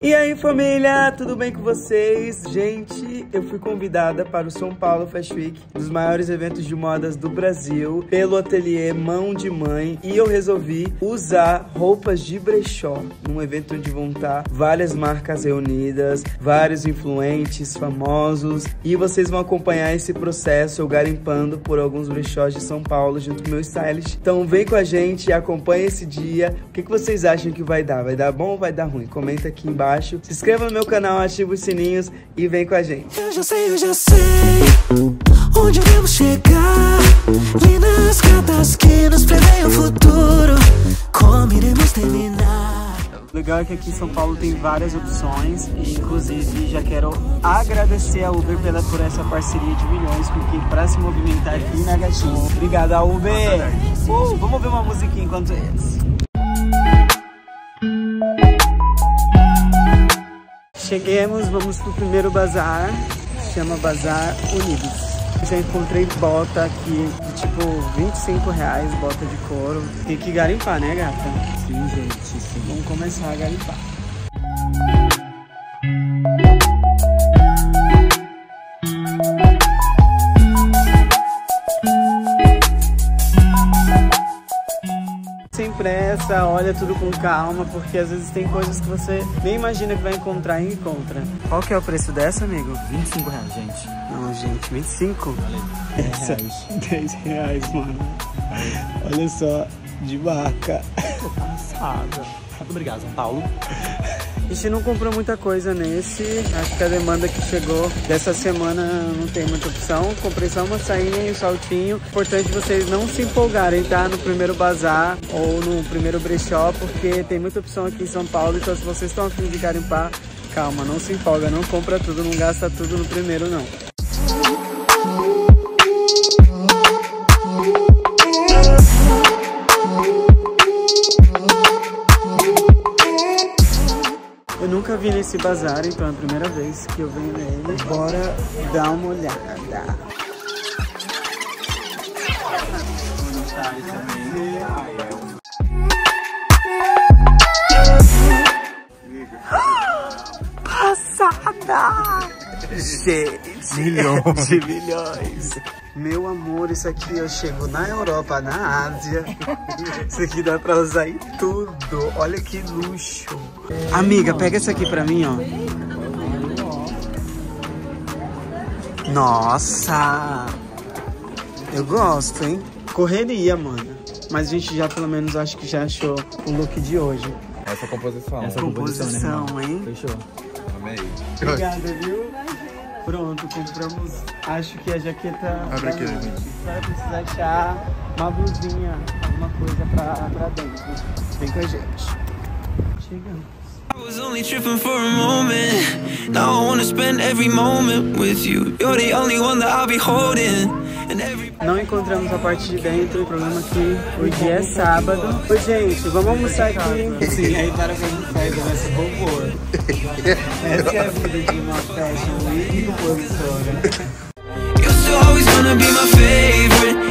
E aí família, tudo bem com vocês? Gente, eu fui convidada para o São Paulo Fashion Week, um dos maiores eventos de modas do Brasil, pelo ateliê Mão de Mãe, e eu resolvi usar roupas de brechó, num evento onde vão estar várias marcas reunidas, vários influentes, famosos, e vocês vão acompanhar esse processo eu garimpando por alguns brechós de São Paulo junto com meu stylist. Então vem com a gente acompanha esse dia. O que, que vocês acham que vai dar? Vai dar bom ou vai dar ruim? Comenta aqui embaixo embaixo. Se inscreva no meu canal, ative os sininhos e vem com a gente. Eu já sei, eu já sei onde devemos chegar. Lindas cartas que nos preveem o futuro. Como iremos terminar? O legal é que aqui em São Paulo tem várias opções e inclusive já quero agradecer a Uber pela, por essa parceria de milhões, porque para se movimentar aqui na Gatinho. Obrigada, Uber! Uh, vamos ver uma musiquinha enquanto isso. Cheguemos, vamos pro primeiro bazar, chama Bazar Unidos. Já encontrei bota aqui de tipo 25 reais, bota de couro. Tem que garimpar, né gata? Sim, gente, sim. Vamos começar a garimpar. Olha tudo com calma, porque às vezes tem coisas que você nem imagina que vai encontrar e encontra. Qual que é o preço dessa, amigo? 25 reais, gente. Não, gente, 25? 10 reais. 10 reais, mano. Olha só, de marca. Tô cansada. Muito obrigado, São Paulo. A gente não comprou muita coisa nesse. Acho que a demanda que chegou dessa semana não tem muita opção. Comprei só uma sainha e um saltinho. Importante vocês não se empolgarem, tá? No primeiro bazar ou no primeiro brechó, porque tem muita opção aqui em São Paulo. Então se vocês estão afim de garimpar, calma, não se empolga, não compra tudo, não gasta tudo no primeiro não. Nesse bazar, então é a primeira vez que eu venho nele. Bora dar uma olhada. Passada! Gente, Milhões. de milhões. Meu amor, isso aqui eu chego na Europa, na Ásia. Isso aqui dá pra usar em tudo. Olha que luxo. Amiga, pega essa aqui pra mim, ó. Nossa! Eu gosto, hein? Correria, mano. Mas a gente já, pelo menos, acho que já achou o look de hoje. Essa composição. Essa Composição, composição, né, hein? Fechou. Amei. Obrigada, viu? Pronto, compramos, acho que a jaqueta Abre aqui. Vai precisar achar uma blusinha, alguma coisa pra, pra dentro. Vem com a gente. Chegamos. I was only tripping for a moment. Now I wanna spend every moment with you. You're the only one that I'll be holding. And every Não encontramos a parte de dentro, o problema é que o dia é sábado. Oi, gente, vamos almoçar aqui. Sim, aí para almoçar e começa o robô. Essa é a vida de uma fashion week compositora. You're always gonna be my favorite.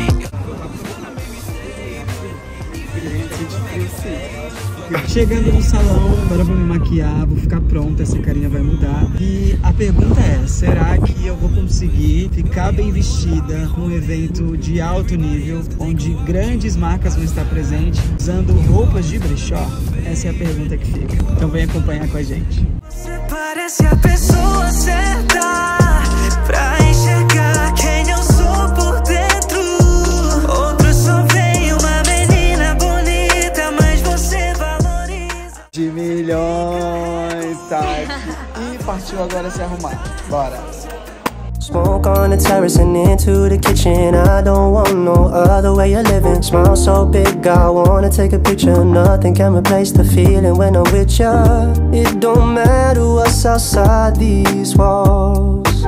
Chegando no salão, agora vou me maquiar, vou ficar pronta, essa carinha vai mudar. E a pergunta é, será que eu vou conseguir ficar bem vestida num evento de alto nível, onde grandes marcas vão estar presentes, usando roupas de brechó? Essa é a pergunta que fica. Então vem acompanhar com a gente. Você parece a pessoa certa De milhões, tá. E partiu agora se arrumar. Bora. Smoke on the terrace and into the kitchen. I don't want no other way of living. Smile so big, I wanna take a picture. Nothing can replace the feeling when I'm with ya. It don't matter what's outside these walls.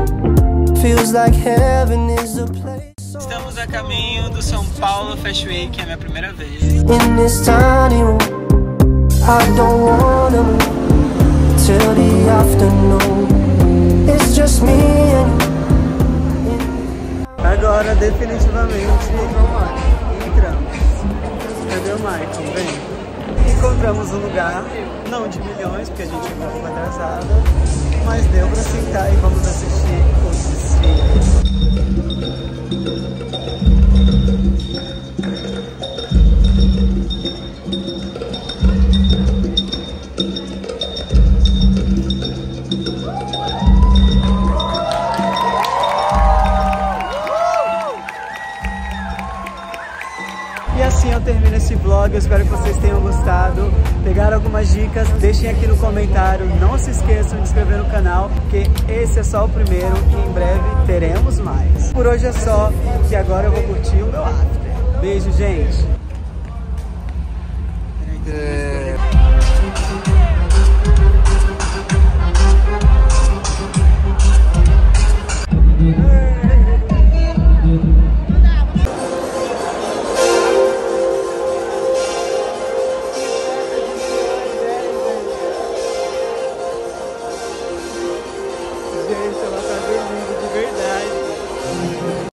Feels like heaven is a place. Estamos a caminho do São Paulo Fashion Week, é a minha primeira vez. In this tiny room, I don't wanna move till the afternoon. It's just me and. Agora, definitivamente, entramos. Cadê o Michael? Vem. Encontramos um lugar, não de milhões, porque a gente ficou atrasado, mas deu pra sentar e vamos assistir o desfile. Assim eu termino esse vlog, eu espero que vocês tenham gostado. Pegaram algumas dicas, deixem aqui no comentário. Não se esqueçam de inscrever no canal, porque esse é só o primeiro e em breve teremos mais. Por hoje é só, e agora eu vou curtir o meu after. Beijo, gente!